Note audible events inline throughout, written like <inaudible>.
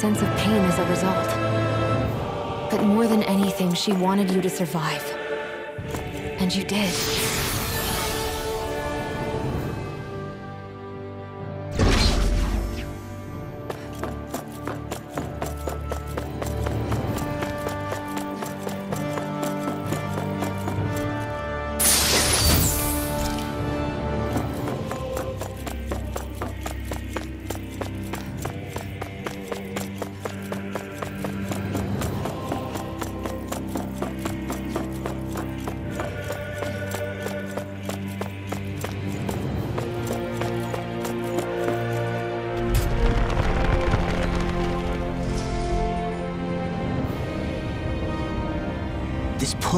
sense of pain as a result. But more than anything, she wanted you to survive. And you did.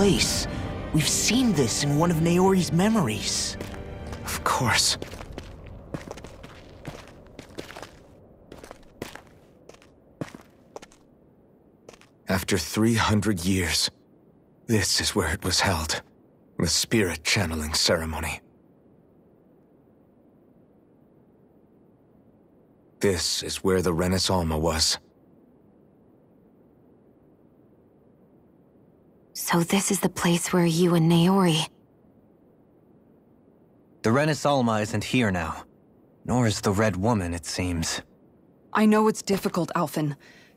Place. We've seen this in one of Naori's memories. Of course. After 300 years, this is where it was held. The spirit channeling ceremony. This is where the Renis Alma was. So this is the place where you and Naori... The Renis Alma isn't here now. Nor is the Red Woman, it seems. I know it's difficult, Alphen,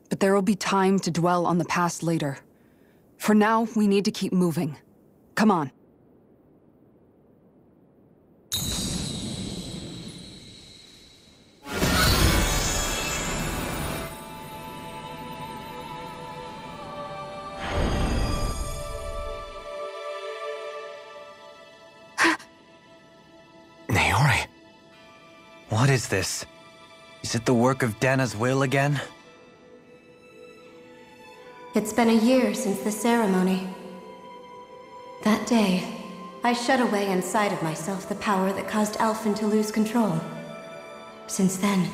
but there will be time to dwell on the past later. For now, we need to keep moving. Come on. What is this? Is it the work of Dahna's will again? It's been a year since the ceremony. That day, I shut away inside of myself the power that caused Alphen to lose control. Since then,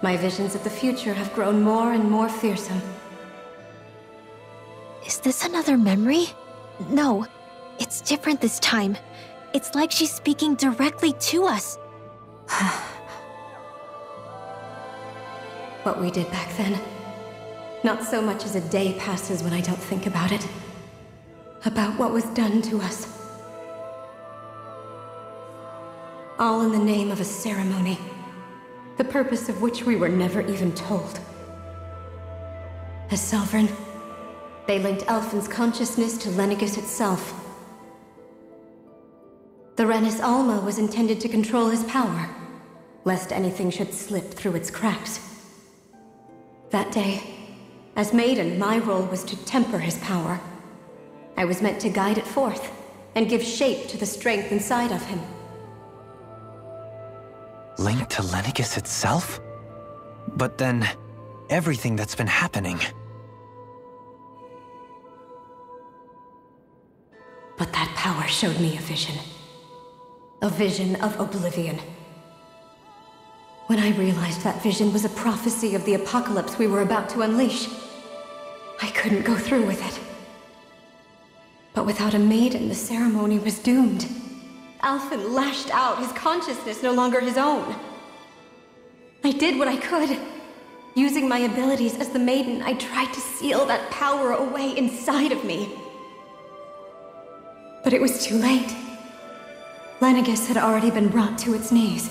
my visions of the future have grown more and more fearsome. Is this another memory? No, it's different this time. It's like she's speaking directly to us. <sighs> <sighs> What we did back then. Not so much as a day passes when I don't think about it. About what was done to us. All in the name of a ceremony. The purpose of which we were never even told. As Sovereign, they linked Alphen's consciousness to Lenegis itself. The Renis Alma was intended to control his power, lest anything should slip through its cracks. That day, as Maiden, my role was to temper his power. I was meant to guide it forth, and give shape to the strength inside of him. Linked to Lenegis itself? But then, everything that's been happening. But that power showed me a vision. A vision of oblivion. When I realized that vision was a prophecy of the apocalypse we were about to unleash, I couldn't go through with it. But without a maiden, the ceremony was doomed. Alphen lashed out, his consciousness no longer his own. I did what I could. Using my abilities as the maiden, I tried to seal that power away inside of me. But it was too late. Lenegis had already been brought to its knees.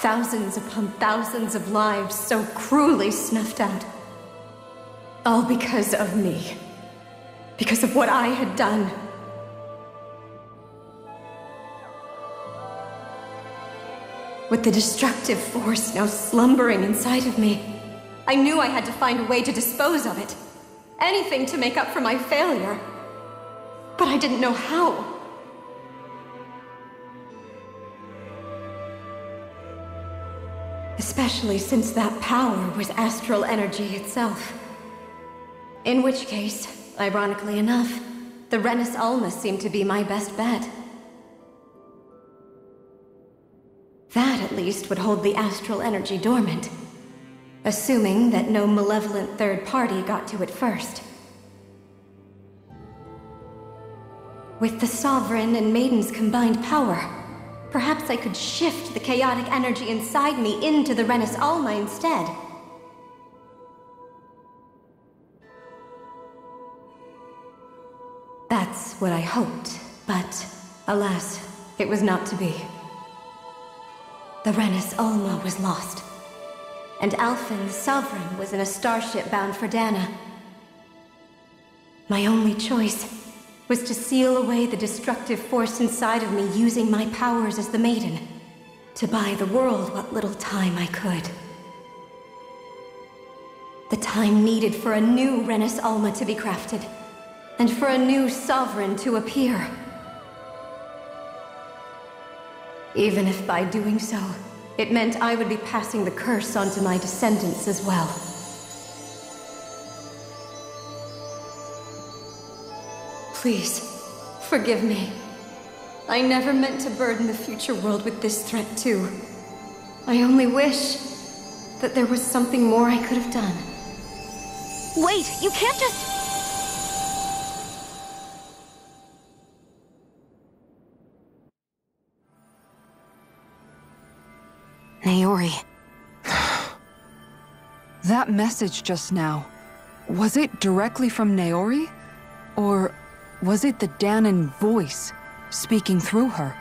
Thousands upon thousands of lives so cruelly snuffed out. All because of me. Because of what I had done. With the destructive force now slumbering inside of me, I knew I had to find a way to dispose of it. Anything to make up for my failure. But I didn't know how. Especially since that power was astral energy itself. In which case, ironically enough, the Renis Alma seemed to be my best bet. That, at least, would hold the astral energy dormant. Assuming that no malevolent third party got to it first. With the Sovereign and Maiden's combined power, Perhaps I could shift the chaotic energy inside me into the Renis Alma instead. That's what I hoped, but alas, it was not to be. The Renis Alma was lost, and Alphen, the Sovereign was in a starship bound for Dahna. My only choice was to seal away the destructive force inside of me using my powers as the Maiden, to buy the world what little time I could. The time needed for a new Renis Alma to be crafted, and for a new Sovereign to appear. Even if by doing so, it meant I would be passing the curse on to my descendants as well. Please, forgive me. I never meant to burden the future world with this threat too. I only wish that there was something more I could have done. Wait, you can't just... Naori. <sighs> That message just now, was it directly from Naori? Or was it the Dahnan voice speaking through her?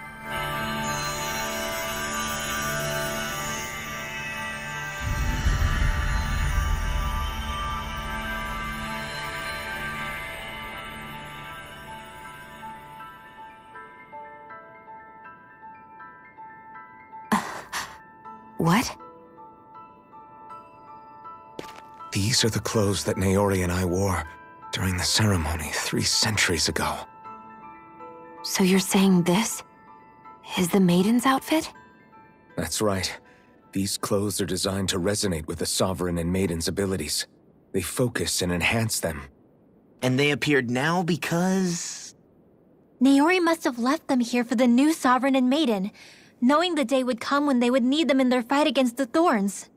<laughs> What? These are the clothes that Naori and I wore during the ceremony three centuries ago. So you're saying this is the Maiden's outfit? That's right. These clothes are designed to resonate with the Sovereign and Maiden's abilities. They focus and enhance them. And they appeared now because... Naori must have left them here for the new Sovereign and Maiden, knowing the day would come when they would need them in their fight against the Thorns.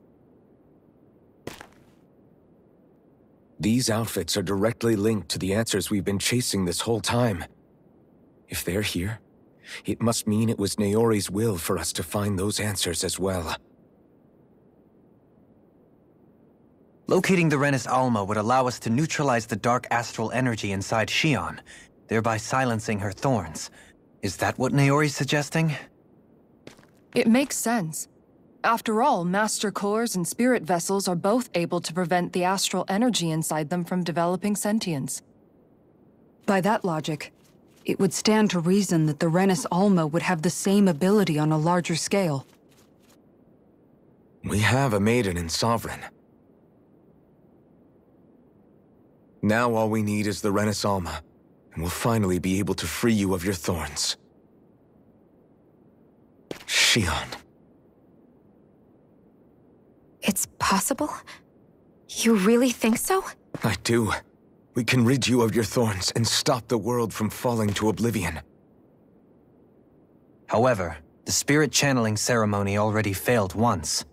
These outfits are directly linked to the answers we've been chasing this whole time. If they're here, it must mean it was Naori's will for us to find those answers as well. Locating the Renis Alma would allow us to neutralize the dark astral energy inside Shionne, thereby silencing her thorns. Is that what Naori's suggesting? It makes sense. After all, Master Cores and Spirit Vessels are both able to prevent the astral energy inside them from developing sentience. By that logic, it would stand to reason that the Renis Alma would have the same ability on a larger scale. We have a Maiden and Sovereign. Now all we need is the Renis Alma, and we'll finally be able to free you of your thorns. Shionne. It's possible? You really think so? I do. We can rid you of your thorns and stop the world from falling to oblivion. However, the spirit channeling ceremony already failed once.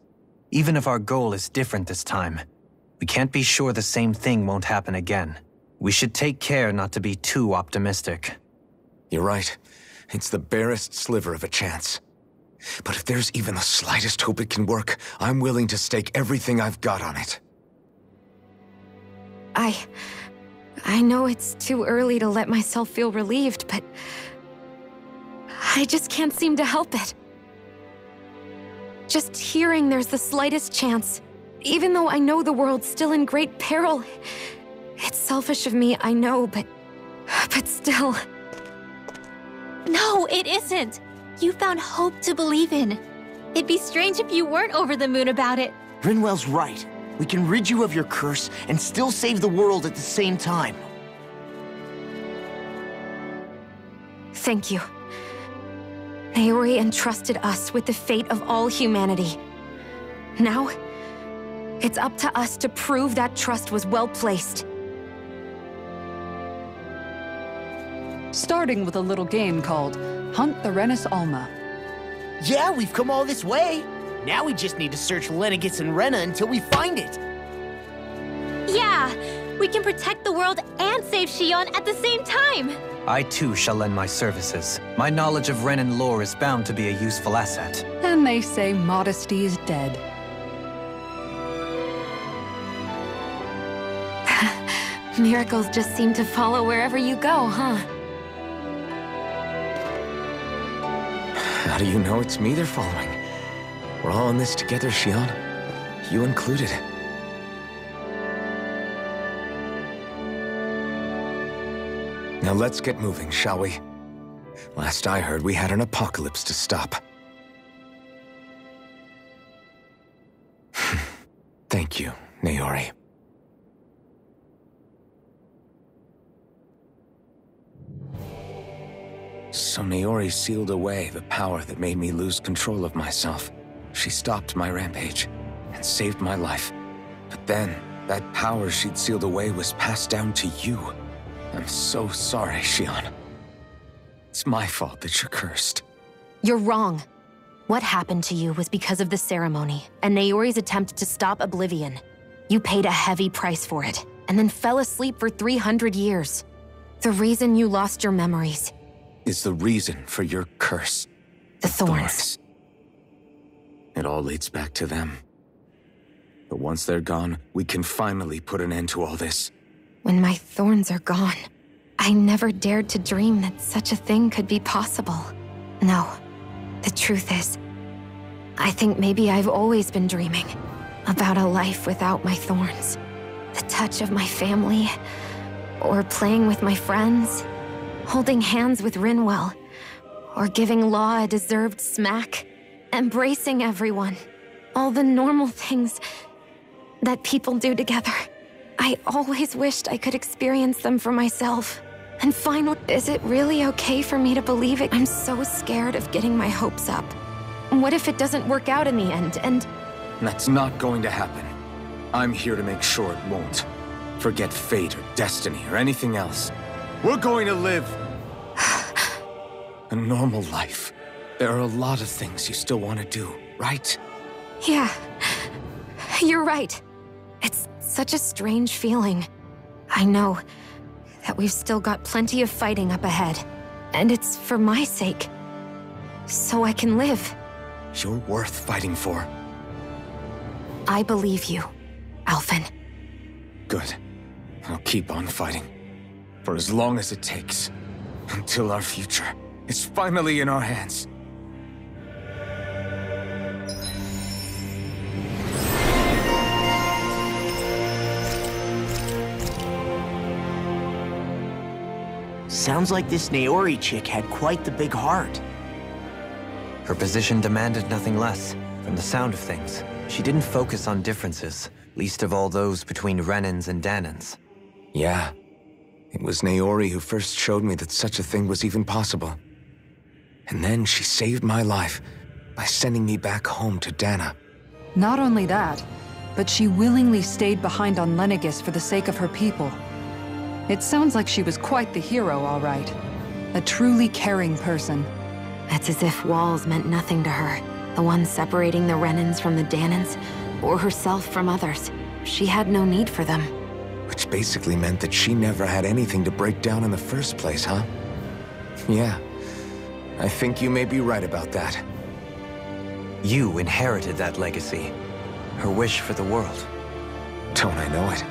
Even if our goal is different this time, we can't be sure the same thing won't happen again. We should take care not to be too optimistic. You're right. It's the barest sliver of a chance. But if there's even the slightest hope it can work, I'm willing to stake everything I've got on it. I... I know it's too early to let myself feel relieved, but... I just can't seem to help it. Just hearing there's the slightest chance, even though I know the world's still in great peril. It's selfish of me, I know, but... But still... No, it isn't! You found hope to believe in. It'd be strange if you weren't over the moon about it. Rinwell's right. We can rid you of your curse and still save the world at the same time. Thank you. Naori entrusted us with the fate of all humanity. Now, it's up to us to prove that trust was well placed. Starting with a little game called Hunt the Renis Alma. Yeah, we've come all this way. Now we just need to search Lenegis and Rena until we find it. Yeah! We can protect the world and save Shionne at the same time! I too shall lend my services. My knowledge of Renan lore is bound to be a useful asset. And they say modesty is dead. <laughs> Miracles just seem to follow wherever you go, huh? Do you know it's me they're following? We're all in this together, Shionne. You included. Now let's get moving, shall we? Last I heard, we had an apocalypse to stop. <laughs> Thank you, Naori. So Naori sealed away the power that made me lose control of myself. She stopped my rampage and saved my life. But then, that power she'd sealed away was passed down to you. I'm so sorry, Shionne. It's my fault that you're cursed. You're wrong. What happened to you was because of the ceremony and Naori's attempt to stop Oblivion. You paid a heavy price for it, and then fell asleep for 300 years. The reason you lost your memories. Is the reason for your curse. The thorns. It all leads back to them. But once they're gone, we can finally put an end to all this. When my thorns are gone, I never dared to dream that such a thing could be possible. No, the truth is, I think maybe I've always been dreaming about a life without my thorns. The touch of my family, or playing with my friends, holding hands with Rinwell, or giving Law a deserved smack, embracing everyone. All the normal things that people do together. I always wished I could experience them for myself. And finally, is it really okay for me to believe it? I'm so scared of getting my hopes up. What if it doesn't work out in the end, and... That's not going to happen. I'm here to make sure it won't. Forget fate or destiny or anything else. We're going to live... a normal life. There are a lot of things you still want to do, right? Yeah. You're right. It's such a strange feeling. I know that we've still got plenty of fighting up ahead. And it's for my sake. So I can live. You're worth fighting for. I believe you, Alphen. Good. I'll keep on fighting. For as long as it takes. Until our future is finally in our hands. Sounds like this Naori chick had quite the big heart. Her position demanded nothing less. From the sound of things, she didn't focus on differences, least of all those between Renans and Dahnans. Yeah. It was Naori who first showed me that such a thing was even possible. And then she saved my life by sending me back home to Dahna. Not only that, but she willingly stayed behind on Lenegis for the sake of her people. It sounds like she was quite the hero, all right. A truly caring person. It's as if walls meant nothing to her. The ones separating the Renans from the Dahnans, or herself from others. She had no need for them. Which basically meant that she never had anything to break down in the first place, huh? Yeah. I think you may be right about that. You inherited that legacy. Her wish for the world. Don't I know it?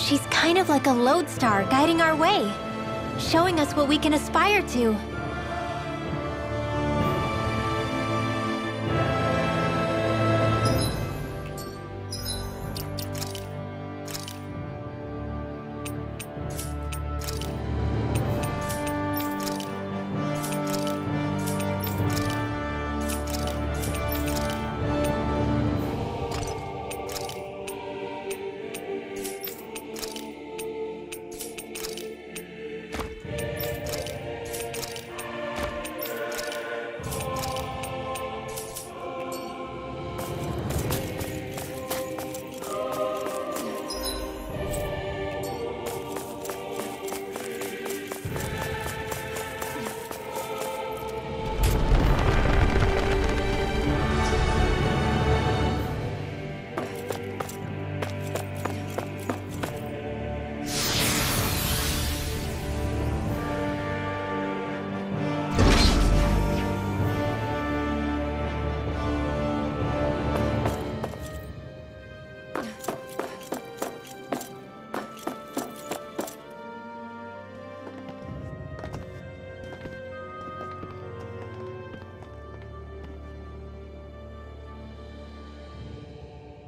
She's kind of like a lodestar guiding our way, showing us what we can aspire to.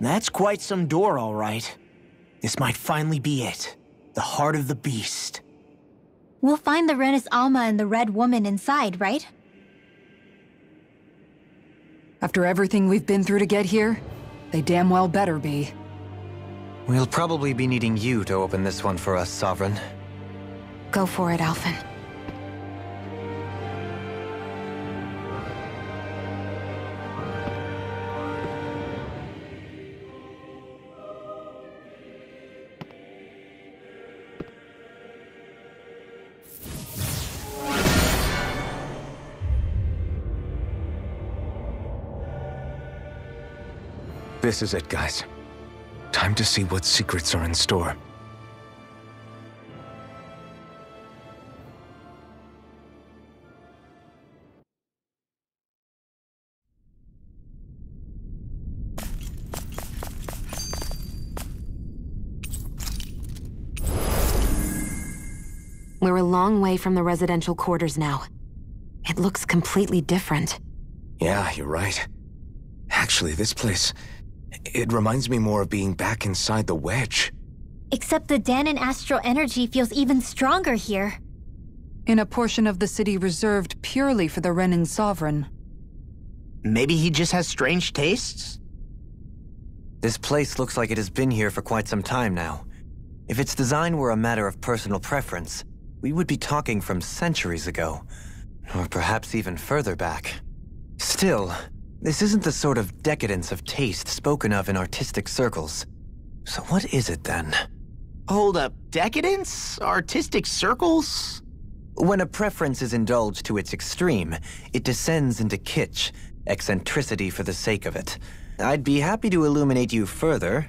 That's quite some door, all right. This might finally be it. The heart of the beast. We'll find the Renis Alma and the Red Woman inside, right? After everything we've been through to get here, they damn well better be. We'll probably be needing you to open this one for us, Sovereign. Go for it, Alphen. This is it, guys. Time to see what secrets are in store. We're a long way from the residential quarters now. It looks completely different. Yeah, you're right. Actually, this place... It reminds me more of being back inside the wedge. Except the Dahnan astral energy feels even stronger here. In a portion of the city reserved purely for the Renan Sovereign. Maybe he just has strange tastes? This place looks like it has been here for quite some time now. If its design were a matter of personal preference, we would be talking from centuries ago. Or perhaps even further back. Still, this isn't the sort of decadence of taste spoken of in artistic circles. So what is it then? Hold up, decadence? Artistic circles? When a preference is indulged to its extreme, it descends into kitsch, eccentricity for the sake of it. I'd be happy to illuminate you further.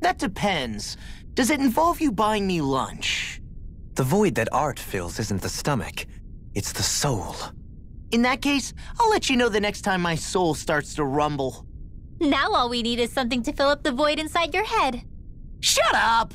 That depends. Does it involve you buying me lunch? The void that art fills isn't the stomach, it's the soul. In that case, I'll let you know the next time my soul starts to rumble. Now all we need is something to fill up the void inside your head. Shut up!